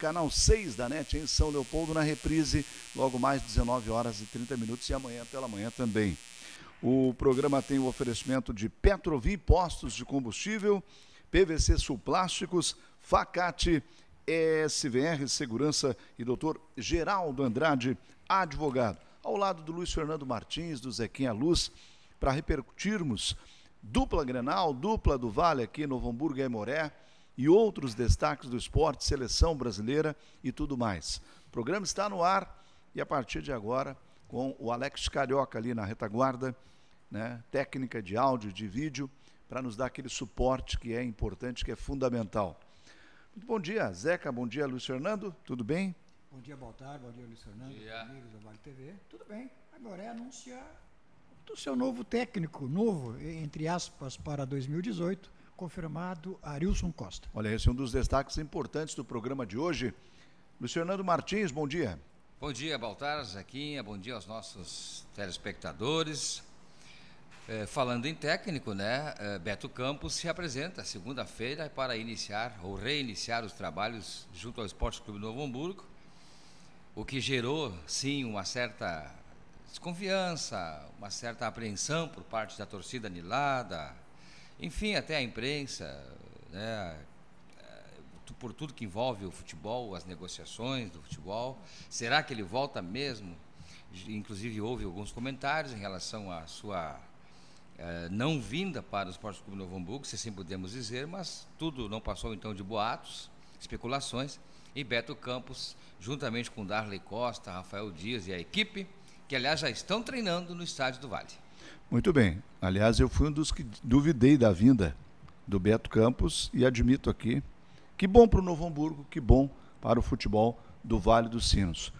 canal 6 da NET em São Leopoldo, na reprise, logo mais 19 horas e 30 minutos e amanhã pela manhã também. O programa tem o oferecimento de Petrovi Postos de Combustível, PVC Sul Plásticos, Facate, SVR Segurança e doutor Geraldo Andrade, advogado. Ao lado do Luiz Fernando Martins, do Zequinha Luz, para repercutirmos dupla Grenal, dupla do Vale aqui no Hamburgo e Moré e outros destaques do esporte, seleção brasileira e tudo mais. O programa está no ar e a partir de agora, com o Alex Carioca ali na retaguarda, né, técnica de áudio, de vídeo, para nos dar aquele suporte que é importante, que é fundamental. Muito bom dia, Zeca, bom dia, Luiz Fernando, tudo bem? Bom dia, Baltar, bom dia, Luiz Fernando, dia. amigos da Vale TV, tudo bem. Agora é anunciar o seu novo técnico, novo, entre aspas, para 2018, confirmado Arilson Costa. Olha, esse é um dos destaques importantes do programa de hoje. Luiz Fernando Martins, bom dia. Bom dia, Baltar, Zequinha, bom dia aos nossos telespectadores. É, falando em técnico, né, é, Beto Campos se apresenta segunda-feira para iniciar ou reiniciar os trabalhos junto ao Esporte Clube Novo Hamburgo, o que gerou, sim, uma certa desconfiança, uma certa apreensão por parte da torcida anilada, enfim, até a imprensa, né, por tudo que envolve o futebol, as negociações do futebol. Será que ele volta mesmo? Inclusive, houve alguns comentários em relação à sua é, não vinda para o Esporte Clube Novo Hamburgo, se assim podemos dizer, mas tudo não passou então de boatos, especulações. E Beto Campos, juntamente com Darley Costa, Rafael Dias e a equipe, que aliás já estão treinando no estádio do Vale. Muito bem. Aliás, eu fui um dos que duvidei da vinda do Beto Campos e admito aqui que bom para o Novo Hamburgo, que bom para o futebol do Vale dos Sinos.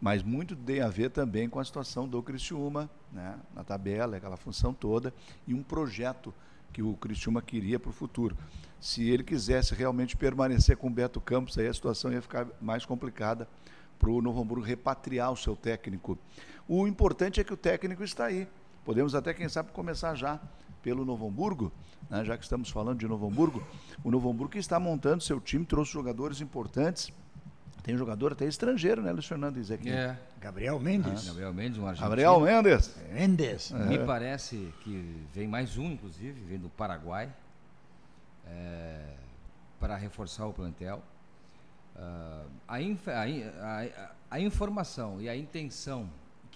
Mas muito tem a ver também com a situação do Criciúma, né, na tabela, aquela função toda, e um projeto que o Criciúma queria para o futuro. Se ele quisesse realmente permanecer com o Beto Campos, aí a situação ia ficar mais complicada para o Novo Hamburgo repatriar o seu técnico. O importante é que o técnico está aí. Podemos até, quem sabe, começar já pelo Novo Hamburgo, né, já que estamos falando de Novo Hamburgo. O Novo Hamburgo está montando seu time, trouxe jogadores importantes. Tem jogador até estrangeiro, né, Luiz Fernando Ezequiel? É. Gabriel Mendes. Ah, Gabriel Mendes, um argentino. Gabriel Mendes. Mendes. É. Me parece que vem mais um, inclusive, vem do Paraguai, é, para reforçar o plantel. Uh, a, inf a, a, a informação e a intenção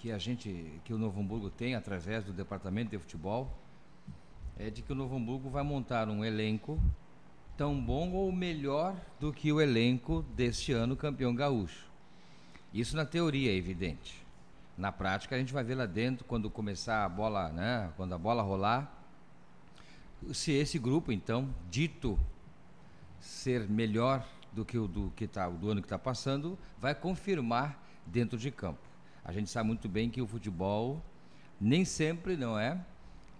que a gente, que o Novo Hamburgo tem através do departamento de futebol, é de que o Novo Hamburgo vai montar um elenco tão bom ou melhor do que o elenco deste ano campeão gaúcho. Isso na teoria é evidente. Na prática a gente vai ver lá dentro quando começar a bola, né, quando a bola rolar, se esse grupo então dito ser melhor do que o do que tá, do ano que está passando, vai confirmar dentro de campo. A gente sabe muito bem que o futebol nem sempre, não é?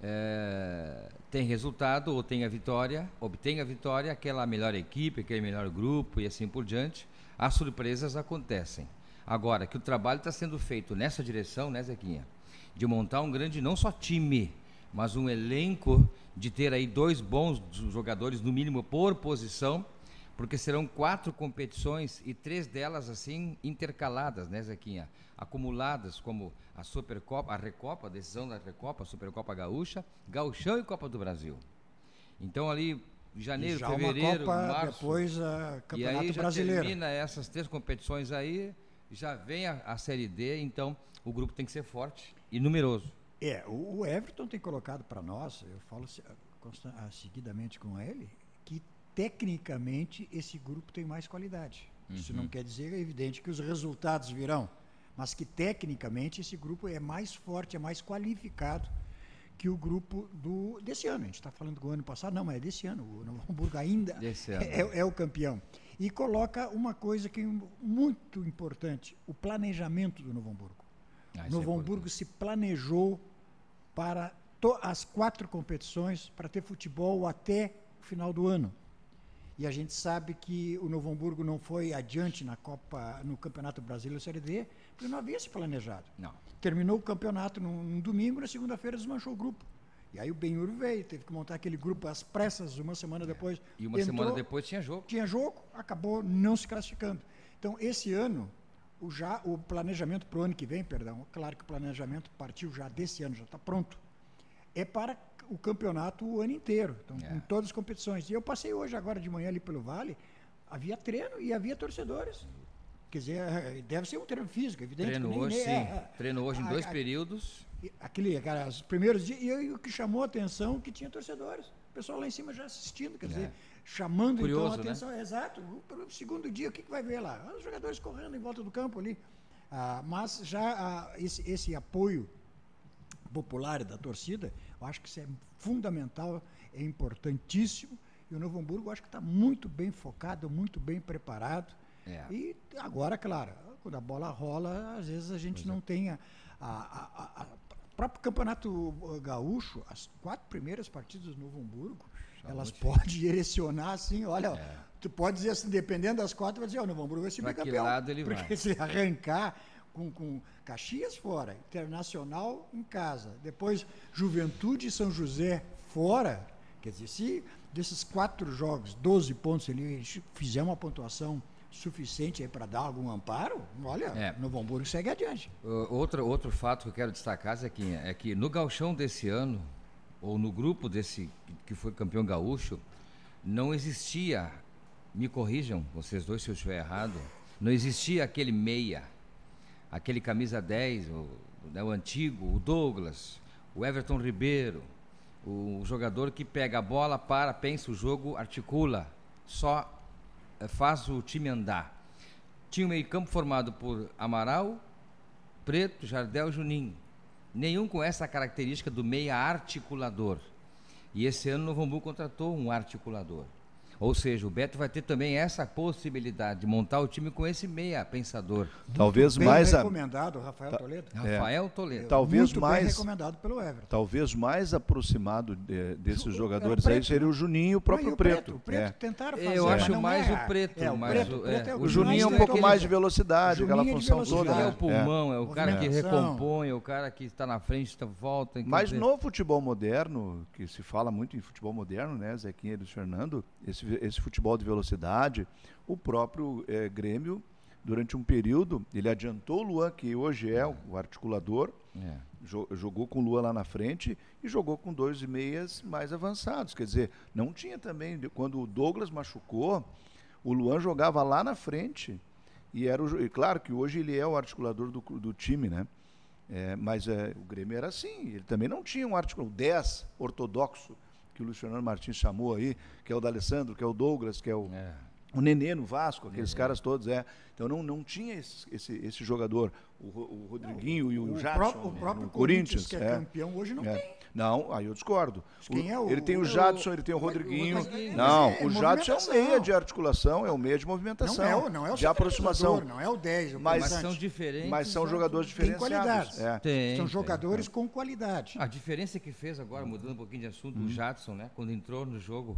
é tem resultado ou tem a vitória, obtém a vitória aquela melhor equipe, aquele melhor grupo e assim por diante. As surpresas acontecem. Agora, que o trabalho está sendo feito nessa direção, né, Zequinha? De montar um grande, não só time, mas um elenco, de ter aí dois bons jogadores, no mínimo, por posição, porque serão quatro competições e três delas assim intercaladas, né, Zequinha? Acumuladas como a Supercopa, a Recopa, a decisão da Recopa, a Supercopa Gaúcha, Gauchão e Copa do Brasil. Então ali janeiro, fevereiro, Copa, março, depois a Campeonato e aí já Brasileiro. termina essas três competições aí, já vem a, a Série D, então o grupo tem que ser forte e numeroso. É, o, o Everton tem colocado para nós, eu falo seguidamente com ele, que tecnicamente esse grupo tem mais qualidade. Uhum. Isso não quer dizer, é evidente, que os resultados virão, mas que tecnicamente esse grupo é mais forte, é mais qualificado que o grupo do desse ano. A gente está falando do ano passado, não, mas é desse ano. O Novo Hamburgo ainda é, é, o campeão. E coloca uma coisa que é muito importante: o planejamento do Novo Hamburgo. Ah, Novo é Hamburgo se planejou para as quatro competições para ter futebol até o final do ano. E a gente sabe que o Novo Hamburgo não foi adiante na Copa, no Campeonato Brasileiro Série D, porque não havia se planejado. Não. Terminou o campeonato num, num domingo, na segunda-feira desmanchou o grupo. E aí o Benhur veio, teve que montar aquele grupo às pressas, uma semana é. depois. E uma entrou, semana depois tinha jogo. Tinha jogo, acabou não se classificando. Então, esse ano, o, já, o planejamento para o ano que vem, perdão, claro que o planejamento partiu já desse ano, já está pronto, é para o campeonato o ano inteiro, então, É. com todas as competições. E eu passei hoje, agora de manhã, ali pelo Vale, havia treino e havia torcedores. Quer dizer, eh, deve ser um treino físico, evidente. Treino nem- hoje, nem- sim. é, é. Treino hoje em A- dois a- períodos. Aquele, cara, os primeiros dias, e, o que chamou a atenção que tinha torcedores. O pessoal lá em cima já assistindo, quer dizer, chamando Curioso, então né? a atenção. Exato. O, o segundo dia, o que, que vai ver lá? Os jogadores correndo em volta do campo ali. Ah, mas já ah, esse, esse apoio popular da torcida, eu acho que isso é fundamental, é importantíssimo. E o Novo Hamburgo, eu acho que está muito bem focado, muito bem preparado. É. E agora, claro, quando a bola rola, às vezes a gente é. não tem a, a, a- a- o próprio campeonato uh, gaúcho, as quatro primeiras partidas do Novo Hamburgo, elas podem direcionar assim, olha, É. tu pode dizer assim, dependendo das quatro, vai dizer, o Novo Hamburgo vai ser bicampeão. Porque vai? se arrancar com, com Caxias fora, Internacional em casa, depois Juventude e São José fora, quer dizer, se desses quatro jogos, 12 pontos ele fizer uma pontuação suficiente para dar algum amparo, olha, É. Novo Hamburgo segue adiante. Uh, Outro, outro fato que eu quero destacar, Zequinha, é que no galchão desse ano, ou no grupo desse que foi campeão gaúcho, não existia, me corrijam, vocês dois se eu estiver errado, não existia aquele meia, aquele camisa 10, o, né, o antigo, o Douglas, o Everton Ribeiro, o jogador que pega a bola, para, pensa o jogo, articula, só eh, faz o time andar. Tinha um meio-campo formado por Amaral, Preto, Jardel Juninho. Nenhum com essa característica do meia articulador. E esse ano o Novo Hamburgo contratou um articulador. Ou seja, o Beto vai ter também essa possibilidade de montar o time com esse meia pensador. Talvez Bem mais a, recomendado, Rafael Toledo. Rafael Toledo. Talvez Muito mais- bem recomendado pelo Everton. talvez mais aproximado de- desses jogadores é o aí Preto, seria o Juninho e o próprio Não, e o Preto. O Preto É. tentaram Eu fazer, mas acho mais é. o Preto, É, o mas Preto, o- o Preto é, é o O Juninho é um pouco mais de velocidade, aquela é função toda. Ele é né? o pulmão, é, o cara que recompõe, é o cara que está na frente, tá, volta. quer Mas dizer, no futebol moderno, que se fala muito em futebol moderno, né, Zequinha e Luiz Fernando, esse, esse futebol de velocidade, o próprio eh, Grêmio, durante um período, ele adiantou o Luan, que hoje é o, o articulador, é. jo- jogou com o Luan lá na frente e jogou com dois e meias mais avançados. Quer dizer, não tinha também, quando o Douglas machucou, o Luan jogava lá na frente e era o, e claro que hoje ele é o articulador do, do time, né? É, mas é, o Grêmio era assim, ele também não tinha um articulador, o 10 ortodoxo, que o Luiz Fernando Martins chamou aí, que é o D'Alessandro, que é o Douglas, que é o, É. o Nenê no Vasco, aqueles caras todos, é. Então não, não tinha esse, esse, esse jogador, o, o Rodriguinho e o, O, Jadson. próprio, o né, próprio no Corinthians, que é, é. campeão, hoje não É. tem. Não, aí eu discordo. Quem é o- ele tem o Jadson, ele tem o Rodriguinho. Rodriguinho. Não, é o Jadson é o meia de articulação, é o meia de Não movimentação. é, o- não é o de aproximação. Não é o 10, o Mas- são diferentes. Mas são jogadores Tem diferenciados. qualidades. É. Tem, São tem. jogadores com qualidade. A diferença que fez agora, mudando um pouquinho de assunto, Uhum. o Jadson, né? Quando entrou no jogo,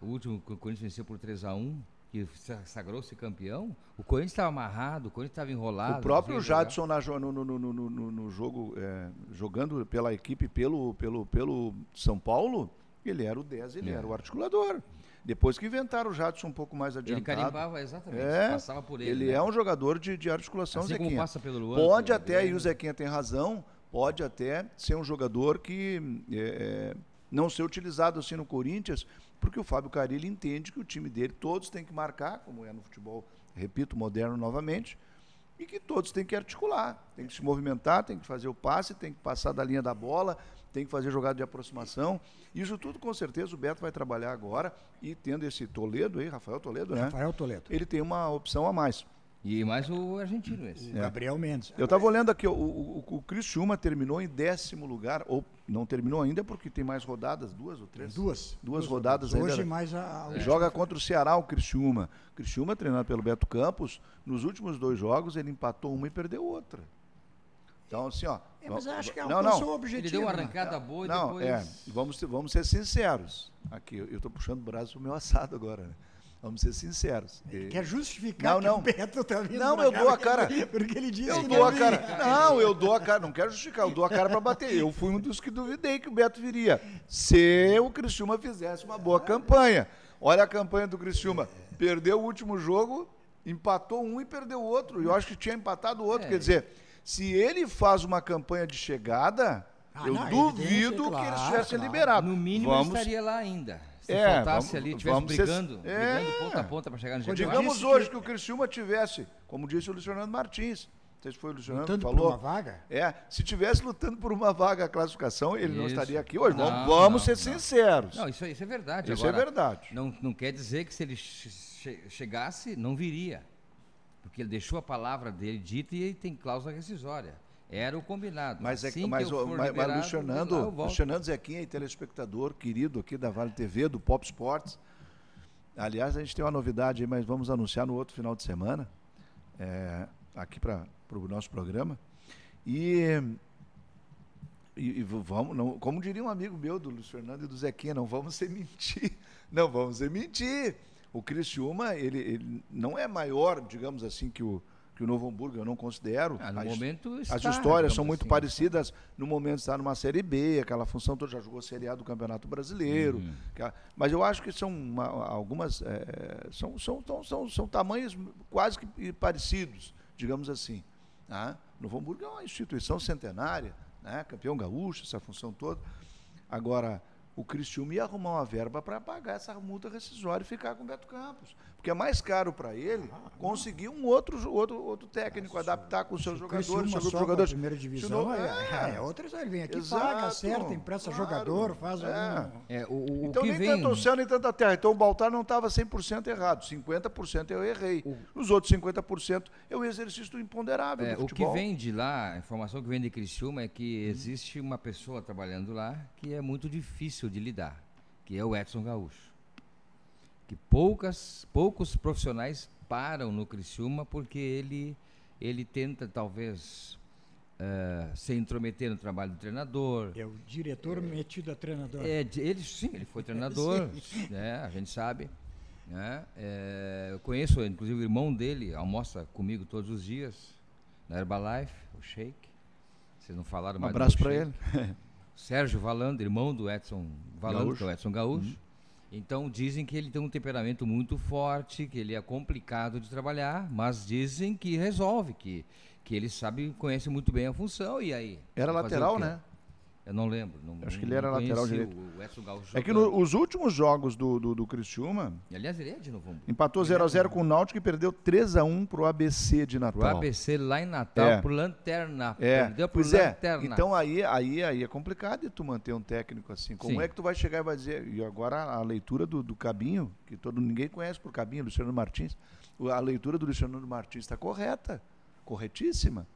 o último que o Corinthians venceu por 3x1, que sa- sagrou-se campeão, o Corinthians estava amarrado, o Corinthians estava enrolado. O próprio Jadson na no, no, no, no, jogo, é, jogando pela equipe pelo, pelo, pelo São Paulo, ele era o 10, ele É. era o articulador. Depois que inventaram o Jadson um pouco mais jogar. Ele adiantado. carimbava exatamente, É, passava por ele. Ele né? é um jogador de, de articulação, Assim Zequinha. passa pelo Luan, Pode até, e o Zequinha tem razão, pode até ser um jogador que é, é, não ser utilizado assim no Corinthians, porque o Fábio Carilli entende que o time dele, todos têm que marcar, como é no futebol, repito, moderno novamente, e que todos têm que articular, tem que se movimentar, tem que fazer o passe, tem que passar da linha da bola, tem que fazer jogada de aproximação. Isso tudo, com certeza, o Beto vai trabalhar agora, e tendo esse Toledo aí, Rafael Toledo, né? Rafael Toledo. Ele tem uma opção a mais. E mais o argentino esse. O Gabriel Mendes. Eu estava olhando aqui, o, o, o Criciúma terminou em décimo lugar, ou não terminou ainda porque tem mais rodadas, duas ou três? Duas. Duas rodadas ainda. Hoje mais a, a Joga contra o Ceará, o Criciúma. Criciúma, treinado pelo Beto Campos, nos últimos dois jogos ele empatou uma e perdeu outra. Então, assim, ó. É, mas acho que não, alcançou não. o objetivo. Ele deu uma né? arrancada boa e Não, depois. é. Vamos, ser- vamos ser sinceros. Aqui, eu estou puxando o braço pro meu assado agora. né? Vamos ser sinceros. E- Quer justificar Não, que não. o Beto tá vindo Não, eu dou a cara. Porque ele disse Eu que dou a ele cara. Não, eu dou a cara. Não quero justificar, eu dou a cara para bater. Eu fui um dos que duvidei que o Beto viria. Se o Criciúma fizesse uma boa campanha. Olha a campanha do Criciúma. Perdeu o último jogo Empatou um e perdeu o outro. Eu acho que tinha empatado o outro. É. Quer dizer, se ele faz uma campanha de chegada, Ah, eu não, duvido que ele estivesse claro. liberado. No mínimo vamos, ele estaria lá ainda. Se É, faltasse vamos- ali, tivesse vamos ser- brigando, é. brigando ponta a ponta para chegar no Quando G4. eu Digamos hoje que- que... o Criciúma tivesse, como disse o Luiz Fernando Martins, não sei se foi o que Lutando por falou. uma vaga? É, se tivesse lutando por uma vaga à classificação, ele não Isso. estaria aqui hoje. Não, vamos vamos não, ser não. sinceros. Não, isso, isso é verdade. Isso é Agora, verdade. Não, não quer dizer que se ele che- che- chegasse, não viria. Porque ele deixou a palavra dele dita e tem cláusula rescisória. Era o combinado. Mas, é, Assim que mas, mas, mas liberado, Luiz lá Fernando, Luiz. Fernando Zequinha, e telespectador querido aqui da Vale TV, do Pop Sports. Aliás, a gente tem uma novidade aí, mas vamos anunciar no outro final de semana, é, aqui para o nosso programa. E, e, e vamos, não, como diria um amigo meu do Luiz Fernando e do Zequinha, não vamos ser mentir. Não vamos ser mentir. O Criciúma, ele, ele não é maior, digamos assim, que o, que o Novo Hamburgo, eu não considero. Ah, no As- momento as está, histórias digamos são muito assim. parecidas. No momento está numa Série B, aquela função toda, já jogou Série A do Campeonato Brasileiro. Uhum. mas eu acho que são uma- algumas. eh, são, são, são, são, são tamanhos quase que parecidos, digamos assim. Tá? Novo Hamburgo é uma instituição centenária, né? campeão gaúcho, essa função toda. Agora, o Cristiúma ia arrumar uma verba para pagar essa multa rescisória e ficar com o Beto Campos. Porque é mais caro para ele conseguir um outro, outro, outro técnico, adaptar com os seus jogadores, seus jogadores. primeira divisão, não- é, é. é, outras ele vem aqui, Exato, paga, acerta, empresta claro, jogador, faz é. É, o, o Então que nem vem... tanto o céu, nem tanta terra. Então o Baltar não estava 100% errado. 50% eu errei. Os outros 50% é o exercício imponderável É, do o que vem de lá, a informação que vem de Criciúma é que existe uma pessoa trabalhando lá que é muito difícil de lidar, que é o Edson Gaúcho. Que poucas, poucos profissionais param no Criciúma porque ele, ele tenta talvez eh, se intrometer no trabalho do treinador. É o diretor metido a treinador. É, ele sim, ele foi treinador, né? A gente sabe. Né? É, eu conheço, inclusive, o irmão dele, almoça comigo todos os dias na Herbalife, o Sheik. Vocês não falaram Um mais do abraço para ele. Sérgio Valando, irmão do Edson Valando, Gaúcho. que é o Edson Gaúcho. Então dizem que ele tem um temperamento muito forte, que ele é complicado de trabalhar, mas dizem que resolve, que, que ele sabe, conhece muito bem a função e aí. Era lateral, né? Eu não lembro. Não, Acho que ele era lateral direito. É que no- os últimos jogos do, do, do Criciúma, E, Aliás, ele é de Novo Hamburgo. empatou 0x0 com o Náutico e perdeu 3x1 pro ABC de Pro Natal. ABC lá em Natal, É. pro Lanterna. É, Perdeu pro pois é. Lanterna. Então aí, aí, aí é complicado de tu manter um técnico assim. Como Sim. é que tu vai chegar e vai dizer. E agora a leitura do, do Cabinho, que todo ninguém conhece por Cabinho, Luciano Martins. A leitura do Luciano Martins está correta, corretíssima.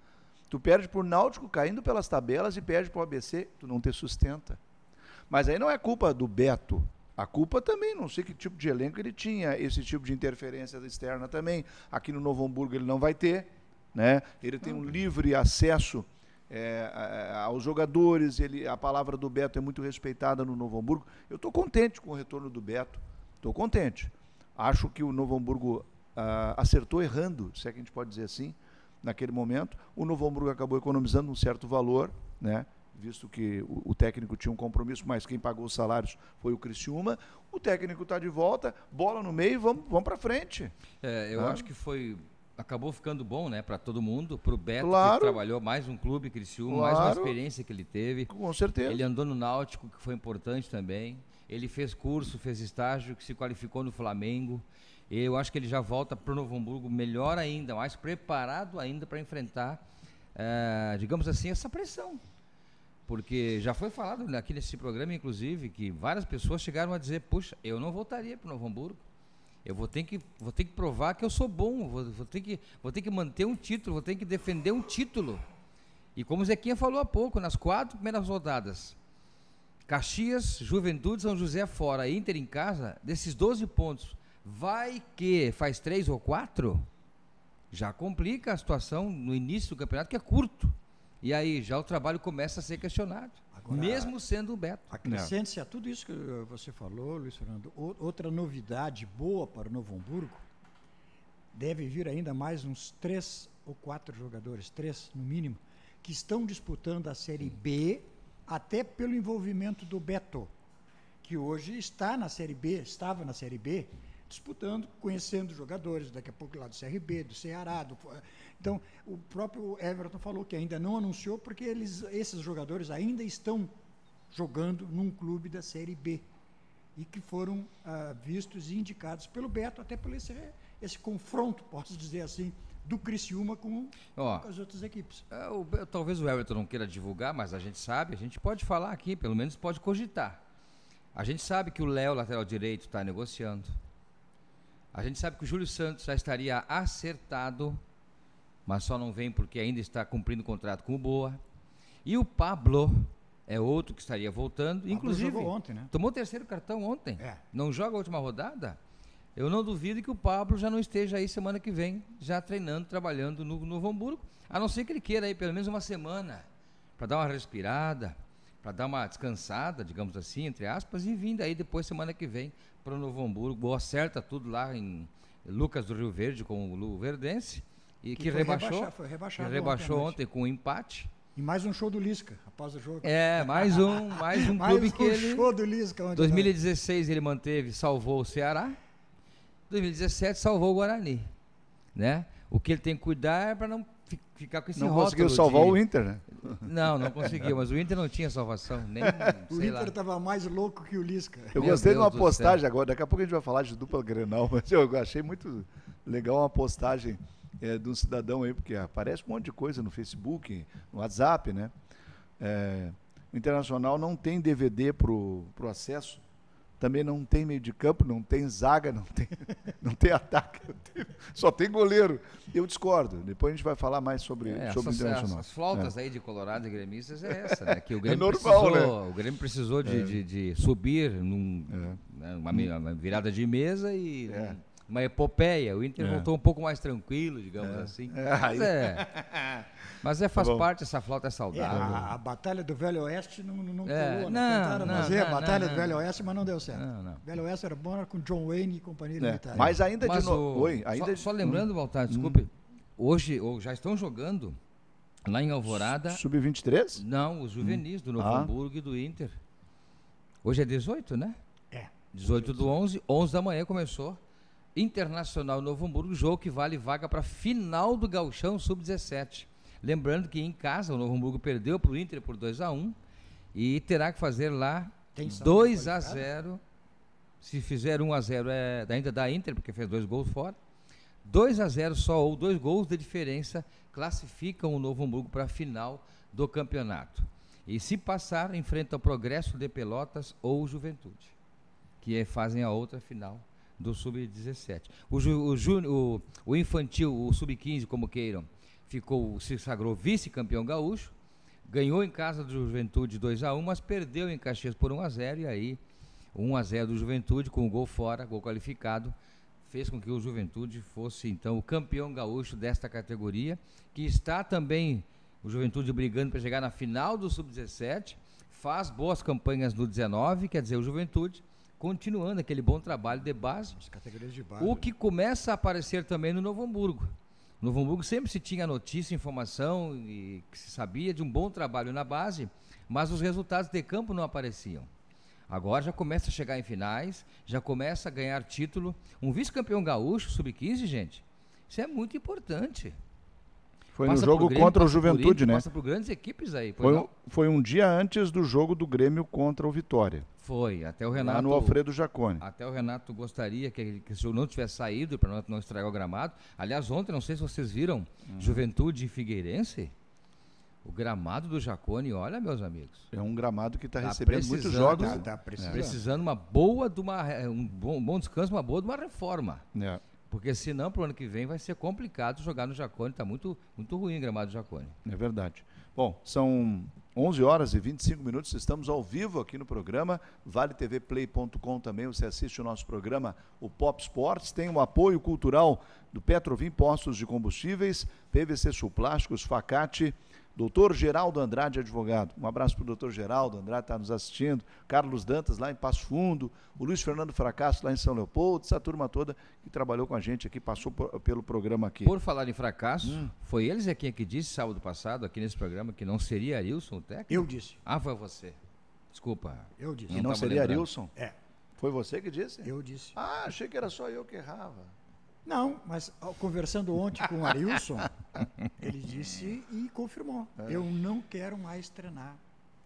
Tu perde por Náutico caindo pelas tabelas e perde pro ABC, tu não te sustenta. Mas aí não é culpa do Beto. A culpa também, não sei que tipo de elenco ele tinha, esse tipo de interferência externa também. Aqui no Novo Hamburgo ele não vai ter, né? Ele tem um livre acesso é, aos jogadores, ele, a palavra do Beto é muito respeitada no Novo Hamburgo. Eu estou contente com o retorno do Beto, estou contente. Acho que o Novo Hamburgo ah, acertou errando, se é que a gente pode dizer assim, naquele momento. O Novo Hamburgo acabou economizando um certo valor, né? visto que o, o técnico tinha um compromisso, mas quem pagou os salários foi o Criciúma. O técnico está de volta, bola no meio, vamos, vamos para frente. É, eu Ah. acho que foi. Acabou ficando bom, né, para todo mundo. Pro Beto, Claro. que trabalhou mais um clube, Criciúma, mais uma Claro. experiência que ele teve. Com certeza. Ele andou no Náutico, que foi importante também. Ele fez curso, fez estágio, que se qualificou no Flamengo. Eu acho que ele já volta para o Novo Hamburgo melhor ainda, mais preparado ainda para enfrentar, eh, digamos assim, essa pressão. Porque já foi falado aqui nesse programa, inclusive, que várias pessoas chegaram a dizer: puxa, eu não voltaria para o Novo Hamburgo. Eu vou ter que, vou ter que provar que eu sou bom, vou, vou, ter que, vou ter que manter um título, vou ter que defender um título. E como o Zequinha falou há pouco, nas quatro primeiras rodadas, Caxias, Juventude, São José fora, Inter em casa, desses 12 pontos, vai que faz três ou quatro, já complica a situação no início do campeonato, que é curto. E aí já o trabalho começa a ser questionado, Agora- mesmo sendo o Beto. Acrescente-se a tudo isso que eh, você falou, Luiz Fernando, outra novidade boa para o Novo Hamburgo, deve vir ainda mais uns três ou quatro jogadores, três no mínimo, que estão disputando a Série B, até pelo envolvimento do Beto, que hoje está na Série B, estava na Série B, disputando, conhecendo jogadores, daqui a pouco lá do CRB, do Ceará. Do, então, o próprio Everton falou que ainda não anunciou, porque eles, esses jogadores ainda estão jogando num clube da Série B e que foram ah, vistos e indicados pelo Beto, até por esse, esse confronto, posso dizer assim, do Criciúma com, Ó, com as outras equipes. é, o- talvez o Everton não queira divulgar, mas a gente sabe, a gente pode falar aqui, pelo menos pode cogitar. A gente sabe que o Léo, lateral direito, está negociando. A gente sabe que o Júlio Santos já estaria acertado, mas só não vem porque ainda está cumprindo o contrato com o Boa. E o Pablo é outro que estaria voltando, Pablo inclusive. ontem, né? Tomou o terceiro cartão ontem. É. Não joga a última rodada? Eu não duvido que o Pablo já não esteja aí semana que vem, já treinando, trabalhando no Novo Hamburgo, a não ser que ele queira aí pelo menos uma semana para dar uma respirada, para dar uma descansada, digamos assim, entre aspas, e vindo aí depois semana que vem para o Novo Hamburgo, Boa acerta tudo lá em Lucas do Rio Verde com o Luverdense e que, foi rebaixou, foi que rebaixado rebaixou ontem ontem com um empate. E mais um show do Lisca, após o jogo. É, mais um, mais um mais clube um que ele show do Lisca. Ontem 2016 ele manteve, salvou o Ceará. 2017 salvou o Guarani, né? O que ele tem que cuidar é para não ficar com esse Não rótulo conseguiu salvar de- o Inter, né? Não, não conseguiu, mas o Inter não tinha salvação, nem, O sei Inter estava mais louco que o Lisca. Eu Meu gostei de Deus uma do postagem agora, daqui a pouco a gente vai falar de dupla Grenal, mas eu achei muito legal uma postagem é, de um cidadão aí, porque aparece um monte de coisa no Facebook, no WhatsApp, né? É, o Internacional não tem DVD pro, pro acesso, também não tem meio de campo, não tem zaga, não tem, não tem ataque, não tem- só tem goleiro. Eu discordo. Depois a gente vai falar mais sobre, É, sobre o essas- Internacional. As flautas aí de Colorado e gremistas é essa, né? Que o Grêmio normal, precisou, o Grêmio precisou de, de- de subir num, É. né, uma, virada de mesa e É. uma epopeia. O Inter É. voltou um pouco mais tranquilo, digamos assim. É, Mas é, mas é faz bom. parte, essa flauta é É, saudável. a, a Batalha do Velho Oeste não, não É, colou, não, né? Tentaram não, fazer a não, Batalha não, do Velho não. Oeste, mas não deu certo. Não, não. Velho Oeste era bom, era com John Wayne e companhia É, militar. Mas ainda Mas de no... o- Oi, ainda só, de- só lembrando, Valtar, desculpe, hoje ou já estão jogando lá em Alvorada, Sub-23? não, os juvenis do Novo Ah. Hamburgo e do Inter. Hoje é 18, né? É. 18 do 11, 11 da manhã começou. Internacional Novo Hamburgo, jogo que vale vaga para final do Gauchão Sub-17. Lembrando que em casa o Novo Hamburgo perdeu para o Inter por 2 a 1 e terá que fazer lá Tem saldo 2 a qualificado? 0. Se fizer 1 a 0 é ainda dá Inter porque fez dois gols fora. 2 a 0 só ou dois gols de diferença classificam o Novo Hamburgo para a final do campeonato. E se passar, enfrenta o Progresso de Pelotas ou Juventude, que é- fazem a outra final do Sub-17. O, o, o- o infantil, o Sub-15, como queiram, ficou, se sagrou vice-campeão gaúcho, ganhou em casa do Juventude 2 a 1 mas perdeu em Caxias por 1 a 0 e aí 1 a 0 do Juventude com o gol fora, gol qualificado, fez com que o Juventude fosse então o campeão gaúcho desta categoria, que está também o Juventude brigando para chegar na final do Sub-17, faz boas campanhas no 19, quer dizer, o Juventude continuando aquele bom trabalho de base, As categorias de base. o que começa a aparecer também no Novo Hamburgo. No Novo Hamburgo sempre se tinha notícia, informação e que se sabia de um bom trabalho na base, mas os resultados de campo não apareciam. Agora já começa a chegar em finais, já começa a ganhar título. Um vice-campeão gaúcho, sub-15, gente, isso é muito importante. Foi no Passa jogo pro Grêmio, contra o Juventude, Inter, né? Passa por grandes equipes aí. Foi, um- foi um dia antes do jogo do Grêmio contra o Vitória. Foi, até o Lá Renato. no Alfredo Jacone. Até o Renato gostaria que, que esse jogo não tivesse saído para não, não estragar o gramado. Aliás, ontem, não sei se vocês viram, Uhum. Juventude e Figueirense. O gramado do Jacone, olha, meus amigos. É um gramado que está Tá recebendo muitos jogos. Tá, tá precisando. Precisando uma boa de uma um bom, um bom descanso, uma boa de uma reforma. É. Porque senão, para o ano que vem, vai ser complicado jogar no Jacone. Está muito, muito ruim o gramado do Jacone. É verdade. Bom, são 11 horas e 25 minutos, estamos ao vivo aqui no programa, valetvplay.com também, você assiste o nosso programa, o Pop Sports, tem o apoio cultural do Petrovim Postos de Combustíveis, PVC Sul Plásticos, Facate, doutor Geraldo Andrade, advogado. Um abraço para o doutor Geraldo Andrade, está nos assistindo, Carlos Dantas lá em Passo Fundo, o Luiz Fernando Fracasso lá em São Leopoldo, essa turma toda que trabalhou com a gente aqui, passou por- pelo programa aqui. Por falar em fracasso, Hum. foi eles aqui que disse sábado passado, aqui nesse programa, que não seria Arilson o técnico? Eu disse. Ah, foi você. Desculpa. Eu disse. E não seria lembrando. Arilson? É. Foi você que disse? Eu disse. Ah, achei que era só eu que errava. Não, mas conversando ontem com o Arilson, ele disse e confirmou. É. Eu não quero mais treinar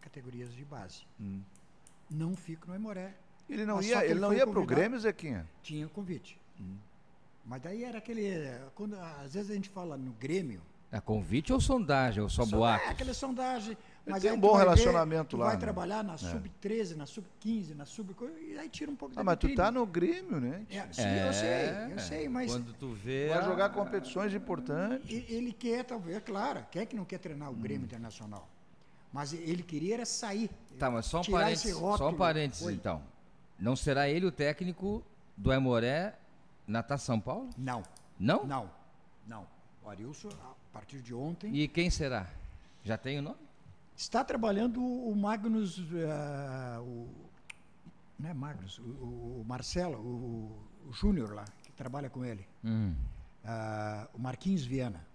categorias de base. Hum. Não fico no Emoré. Ele não Mas ia, ele ele não ia pro convidado. Grêmio, Zequinha? Tinha convite. Hum. Mas daí era aquele. Quando, às vezes a gente fala no Grêmio. É convite ou sondagem, ou só só- boato? É, aquela sondagem. Mas tem um tu bom ver, relacionamento tu lá, Vai né? trabalhar na sub-13, na sub-15, na sub. E aí tira um pouco Ah, da mas tu vitrine. tá no Grêmio, né? É, sim, eu sei, eu sei, mas Quando tu vê. Vai jogar competições importantes. ele quer, talvez, claro, quem é que não quer treinar o Hum. Grêmio Internacional? Mas ele queria era sair. Tá, mas só um parênteses, só um parênteses então. Não será ele o técnico do Aimoré na Taça São Paulo? Não, Não? não, não. O Arilson, a partir de ontem, E quem será? Já tem o nome? Está trabalhando o Magnus, ah, o, não é Magnus, o, o Marcelo, o, o Júnior lá, que trabalha com ele, Hum. Ah, o Marquinhos Viana,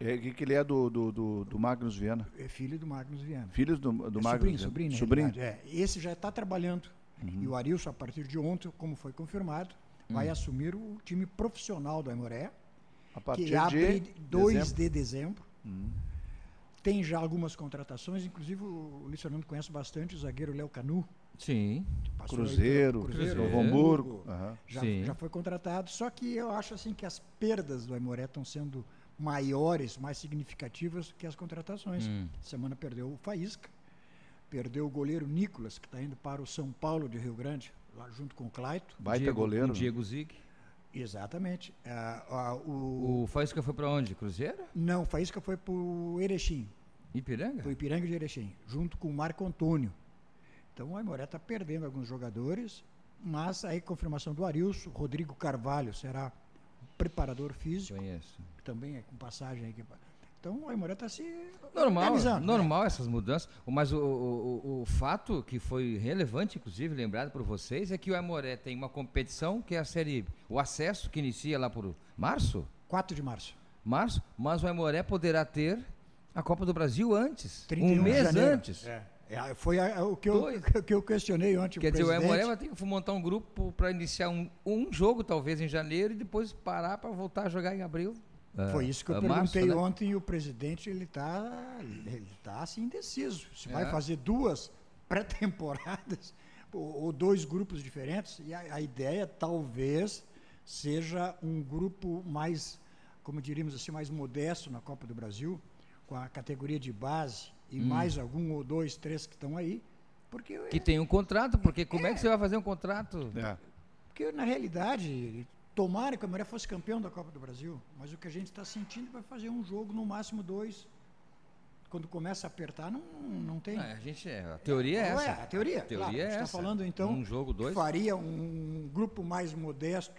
É, que, que ele é do, do, do, do Magnus Viana. é filho do Magnus Viana. Filhos do, do É Magnus sobrinho, Viana. sobrinho, Sobrinho. É, esse já está trabalhando. Uhum. E o Arilson, a partir de ontem, como foi confirmado, Hum. vai assumir o time profissional do Aimoré, A partir que abre de 2 dezembro. de dezembro. Hum. Tem já algumas contratações, inclusive o Luiz Fernando conhece bastante o zagueiro Léo Canu. Sim. Cruzeiro, pelo Cruzeiro. Novo Hamburgo. Aham. Já, Sim. já foi contratado, só que eu acho assim que as perdas do Aimoré estão sendo maiores, mais significativas que as contratações. Hum. Semana perdeu o Faísca, perdeu o goleiro Nicolas, que está indo para o São Paulo de Rio Grande, lá junto com o Claito. Baita Diego, goleiro. o né? Diego Zig. Exatamente. Ah, ah, o, O Faísca foi pra onde? Cruzeiro? Não, o Faísca foi para o Erechim, Ipiranga? para o Ipiranga de Erechim, junto com o Marco Antônio. Então o Aimoré está perdendo alguns jogadores, mas aí confirmação do Arilson, Rodrigo Carvalho será preparador físico, Conheço. também é com passagem aqui. Então o Aimoré está se Normal, organizando, né? normal essas mudanças. Mas o, o- o- fato que foi relevante, inclusive, lembrado por vocês, é que o Aimoré tem uma competição que é a série. O acesso que inicia lá por março? 4 de março. Março, mas o Aimoré poderá ter a Copa do Brasil antes. 31 um mês antes. É, é, foi a- o que eu, que eu questionei ontem. Quer o dizer, o. Aimoré vai ter que montar um grupo para iniciar um, um jogo, talvez em janeiro, e depois parar para voltar a jogar em abril. Foi Ah, isso que eu perguntei março, né? ontem e o presidente ele está ele tá assim indeciso. Se vai É. fazer duas pré-temporadas ou, ou dois grupos diferentes e a, a ideia talvez seja um grupo mais, como diríamos assim, mais modesto na Copa do Brasil, com a categoria de base e Hum. mais algum ou dois, três que estão aí, porque Que tem um contrato, porque como é que você vai fazer um contrato? É. Porque, na realidade, tomara que o Aimoré fosse campeão da Copa do Brasil, mas o que a gente está sentindo é vai fazer um jogo, no máximo dois. Quando começa a apertar, não, não tem. Não, a gente é, a teoria é Não essa. a teoria, A teoria claro, é a gente está falando, então, Um jogo, dois. faria um grupo mais modesto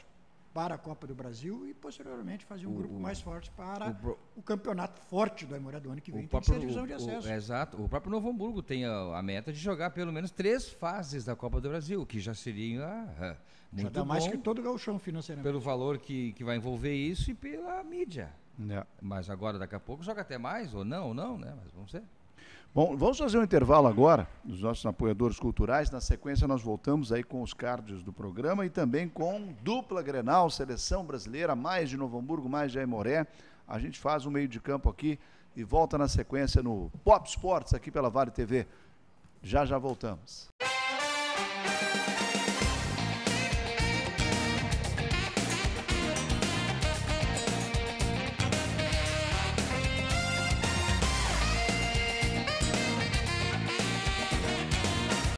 para a Copa do Brasil e, posteriormente, fazer um O- grupo mais forte para o pro- o campeonato forte do Aimoré do ano que vem, O tem que ser a próprio, divisão de acesso. o- exato. O próprio Novo Hamburgo tem a, a meta de jogar pelo menos três fases da Copa do Brasil, o que já seria ah, Já muito dá bom mais que todo o gauchão financeiramente. pelo valor que, que vai envolver isso e pela mídia. É. Mas agora, daqui a pouco, joga até mais, ou não, ou não, né? Mas vamos ver. Bom, vamos fazer um intervalo agora dos nossos apoiadores culturais. Na sequência, nós voltamos aí com os cards do programa e também com dupla Grenal, seleção brasileira, mais de Novo Hamburgo, mais de Aimoré. A gente faz um meio de campo aqui e volta na sequência no Pop Sports aqui pela Vale TV. Já já voltamos.